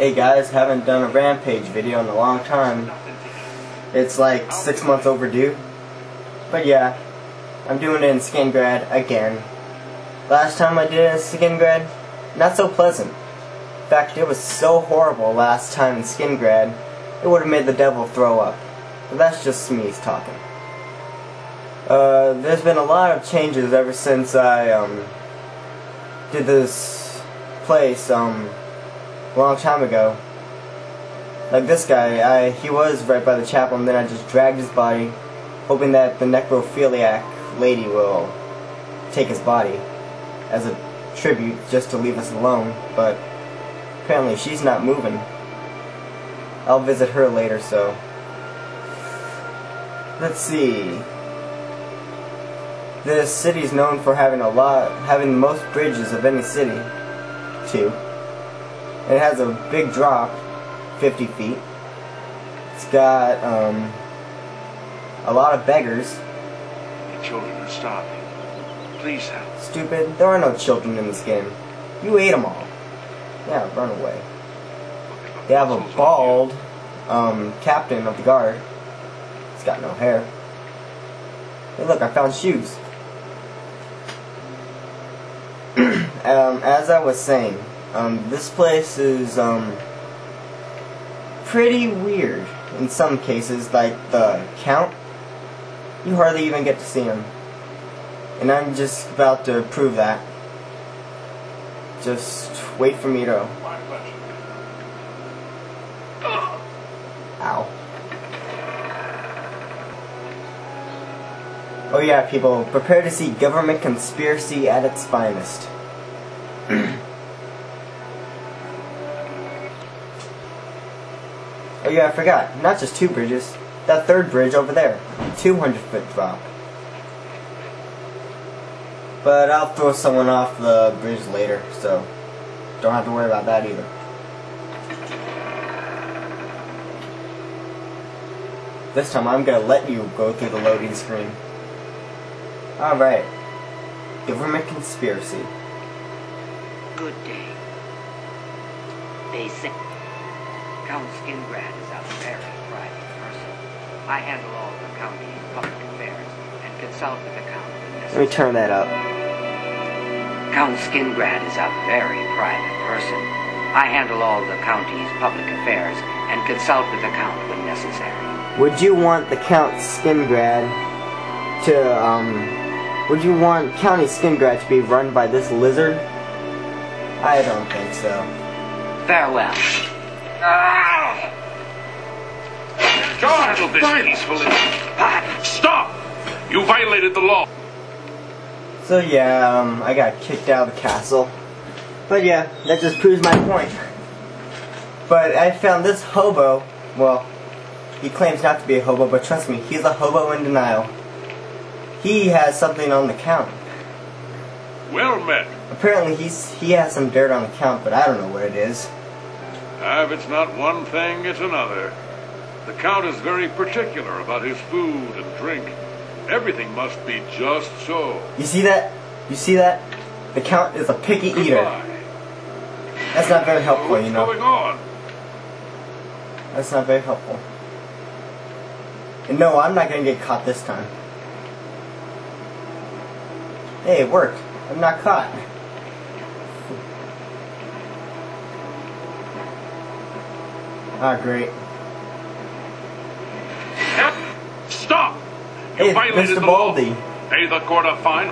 Hey guys, haven't done a Rampage video in a long time. It's like six months overdue. But yeah, I'm doing it in Skingrad again. Last time I did it in Skingrad, not so pleasant. In fact, it was so horrible last time in Skingrad, it would have made the devil throw up. But that's just me talking. Uh, there's been a lot of changes ever since I, um, did this place, um, long time ago. Like this guy, I he was right by the chapel, and then I just dragged his body, hoping that the necrophiliac lady will take his body as a tribute just to leave us alone, but apparently she's not moving. I'll visit her later, so. Let's see. This city is known for having a lot, having the most bridges of any city. Two. It has a big drop, 50 feet. It's got um, a lot of beggars. The children are starving. Please help. Stupid. There are no children in this game. You ate them all. Yeah, run away. They have a bald um, captain of the guard. He's got no hair. Hey, look, I found shoes. um, as I was saying, um, this place is um, pretty weird in some cases, like the count. You hardly even get to see him. And I'm just about to prove that. Just wait for me to. Ow. Oh yeah, people, prepare to see government conspiracy at its finest. oh yeah, I forgot. Not just two bridges. That third bridge over there. 200 foot drop. But I'll throw someone off the bridge later, so don't have to worry about that either. This time I'm gonna let you go through the loading screen. Alright. Government conspiracy. Good day. They say Count Skingrad is a very private person. I handle all the county's public affairs and consult with the count when Let me turn that up. Count Skingrad is a very private person. I handle all the county's public affairs and consult with the count when necessary. Would you want the Count Skingrad to, um, would you want County Skingrad to be run by this lizard? I don't think so. Farewell. John, settle this peacefully. Stop! You violated the law. So yeah, um, I got kicked out of the castle. But yeah, that just proves my point. But I found this hobo, well, he claims not to be a hobo, but trust me, he's a hobo in denial. He has something on the count. Well met. Apparently he's he has some dirt on the count, but I don't know what it is. Ah, if it's not one thing, it's another. The Count is very particular about his food and drink. Everything must be just so. You see that? You see that? The count is a picky eater. That's not very helpful, What's you know. going on? That's not very helpful. And no, I'm not gonna get caught this time. Hey, it worked. I'm not caught. Ah, great. Stop! You Hey, violated Mr. the law. Baldy. Pay the court a fine.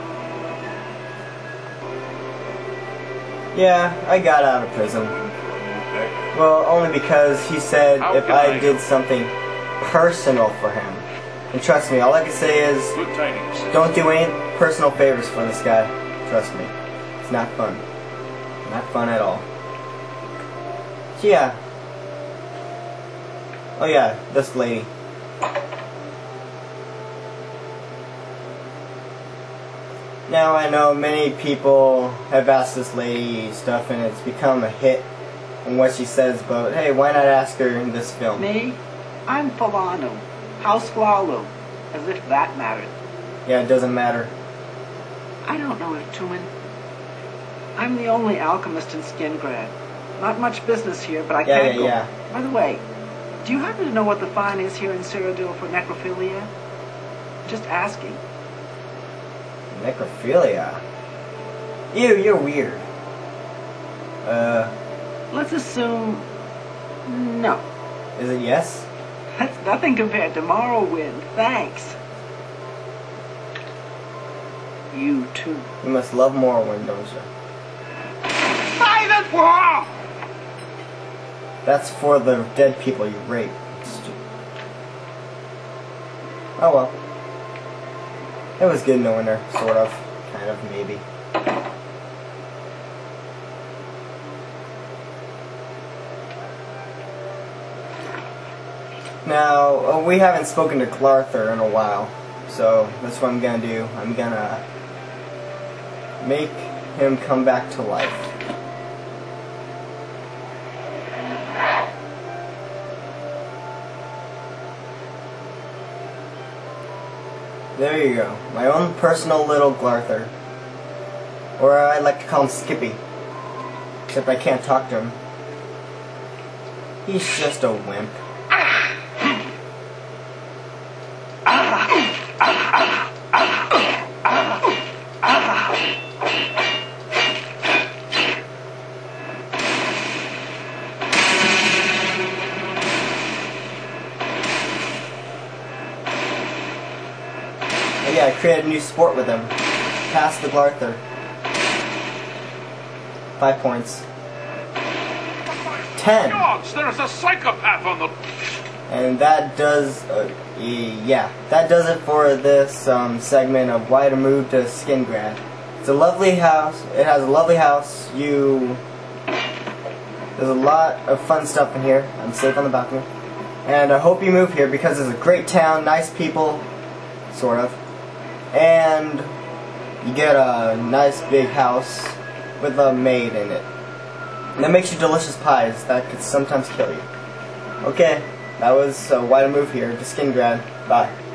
Yeah, I got out of prison. Well, only because he said How if I I- did something personal for him. And trust me, all I can say is don't do any personal favors for this guy. Trust me. It's not fun. Not fun at all. So yeah. Oh yeah, this lady. Now I know many people have asked this lady stuff and it's become a hit on what she says, but hey, why not ask her in this film? Me? I'm Falanu. House Lalu. As if that mattered. Yeah, it doesn't matter. I don't know if Tuman. I'm the only alchemist in Skingrad. Not much business here, but I Yeah, can't yeah, go. yeah. By the way, do you happen to know what the fine is here in Cyrodiil for necrophilia? Just asking. Necrophilia. Ew, you're weird. Uh, Let's assume no. is it yes? That's nothing compared to Morrowind. Thanks. You too. You must love Morrowind, don't you? Silent war! That's for the dead people you raped. Oh well. It was good knowing her, sort of. Kind of, maybe. Now, uh, we haven't spoken to Glarthir in a while, so that's what I'm gonna do. I'm gonna make him come back to life. There you go. My own personal little Glarthir. Or I like to call him Skippy. Except I can't talk to him. He's just a wimp. Created a new sport with him. Pass the Glarthir. Five points. Ten. Gods, there's a psychopath on the. And that does, uh, yeah, that does it for this um, segment of Why to Move to Skingrad. It's a lovely house. It has a lovely house. You, there's a lot of fun stuff in here. I'm safe on the balcony, and I hope you move here because it's a great town, nice people, sort of, and you get a nice big house with a maid in it. And that makes you delicious pies that could sometimes kill you. Okay, that was Why to Move here to Skingrad. Bye.